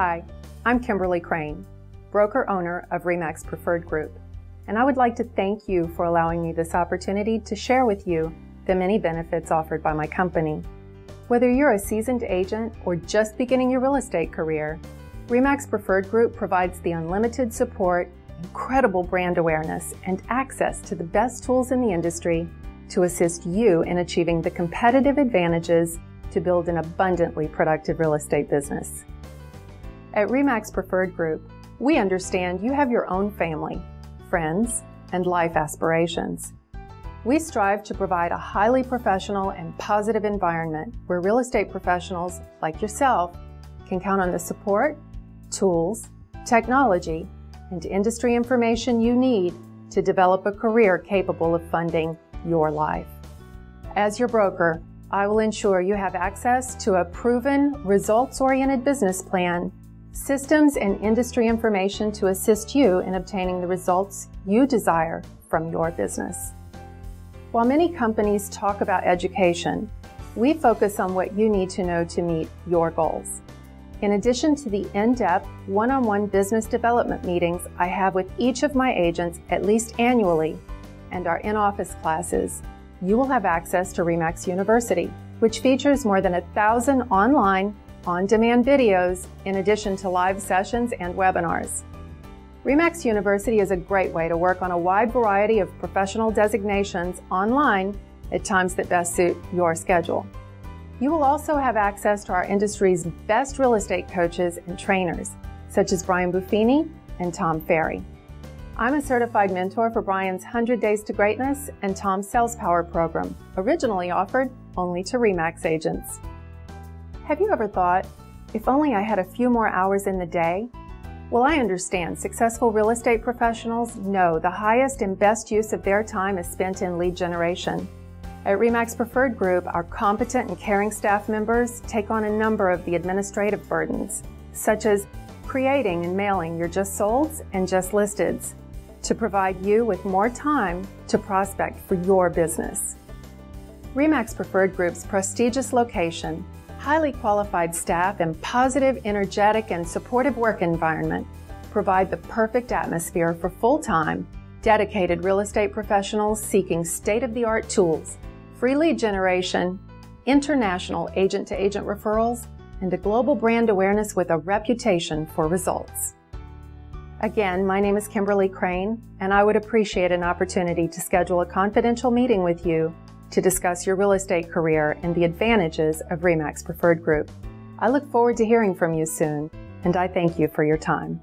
I'm Kymberly Crane, broker owner of REMAX Preferred Group, and I would like to thank you for allowing me this opportunity to share with you the many benefits offered by my company. Whether you're a seasoned agent or just beginning your real estate career, REMAX Preferred Group provides the unlimited support, incredible brand awareness, and access to the best tools in the industry to assist you in achieving the competitive advantages to build an abundantly productive real estate business. At REMAX Preferred Group, we understand you have your own family, friends, and life aspirations. We strive to provide a highly professional and positive environment where real estate professionals like yourself can count on the support, tools, technology, and industry information you need to develop a career capable of funding your life. As your broker, I will ensure you have access to a proven, results-oriented business plan systems and industry information to assist you in obtaining the results you desire from your business. While many companies talk about education, we focus on what you need to know to meet your goals. In addition to the in-depth one-on-one business development meetings I have with each of my agents at least annually and our in-office classes, you will have access to REMAX University, which features more than a thousand online on-demand videos, in addition to live sessions and webinars. REMAX University is a great way to work on a wide variety of professional designations online at times that best suit your schedule. You will also have access to our industry's best real estate coaches and trainers, such as Brian Buffini and Tom Ferry. I'm a certified mentor for Brian's 100 Days to Greatness and Tom's Sales Power program, originally offered only to REMAX agents. Have you ever thought, if only I had a few more hours in the day? Well, I understand successful real estate professionals know the highest and best use of their time is spent in lead generation. At REMAX Preferred Group, our competent and caring staff members take on a number of the administrative burdens, such as creating and mailing your just solds and just listeds to provide you with more time to prospect for your business. REMAX Preferred Group's prestigious location highly qualified staff, and positive, energetic, and supportive work environment provide the perfect atmosphere for full-time, dedicated real estate professionals seeking state-of-the-art tools, free lead generation, international agent-to-agent referrals, and a global brand awareness with a reputation for results. Again, my name is Kymberly Crane, and I would appreciate an opportunity to schedule a confidential meeting with you to discuss your real estate career and the advantages of REMAX Preferred Group. I look forward to hearing from you soon, and I thank you for your time.